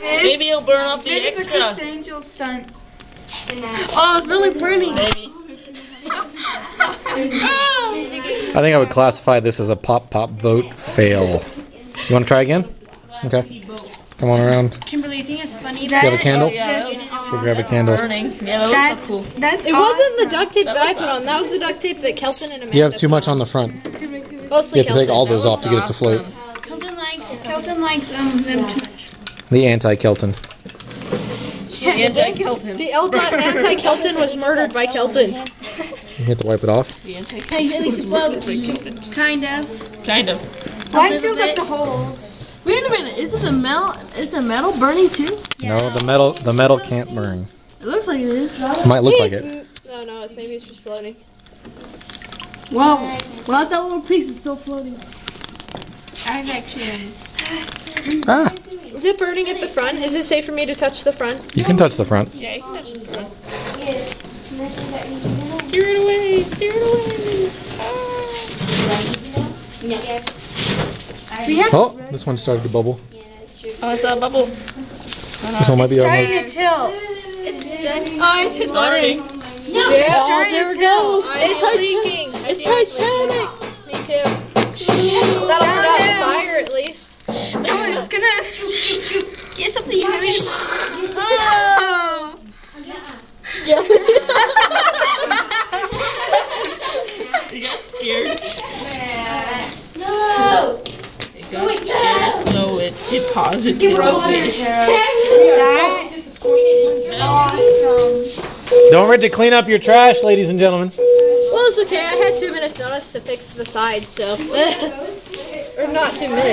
Maybe it'll burn off the It is a. Criss Angel stunt. Oh, it's really burning. Maybe. I think I would classify this as a pop pop boat fail. You want to try again? Okay. Come on around. Kimberly, you think it's funny? You have a candle? Yeah, Just Go grab a candle. Burning. Yeah, that That's cool. that's It awesome. wasn't the duct tape that, That I was put on. That was the duct tape that Kelton and Amanda You have too much on. on the front. Mostly You have to take all those off to get it to float. Kelton likes Kelton likes um them too much. The anti-Kelton. Anti-Kelton. The anti Kelton was murdered by Kelton. You have to wipe it off. The anti Hey, at least Kind of. Kind of. Why I sealed up the holes. Wait a minute, is it the metal? Is the metal burning too? No, the metal the metal can't burn. It looks like it is. It might look like it. No, no, it's, maybe it's just floating. Wow. Well, that little piece is still floating. I've actually. Ah, Is it burning at the front? Is it safe for me to touch the front? you can touch the front. Yeah, you can touch the front. Steer it away. Steer it away. Ah. Oh, this one started to bubble. Oh, I saw a bubble. This one might be almost. Starting to tilt. Oh, it's burning. Yeah. Oh, there it goes. It's leaking. It's Titanic. Me too. Someone's gonna. Get something heavy. Oh. You got scared. No. It got scared, so it, it paused it. did That awesome. Don't forget to clean up your trash, ladies and gentlemen. Well, it's okay. I had two minutes notice to fix the side, so. or not two minutes.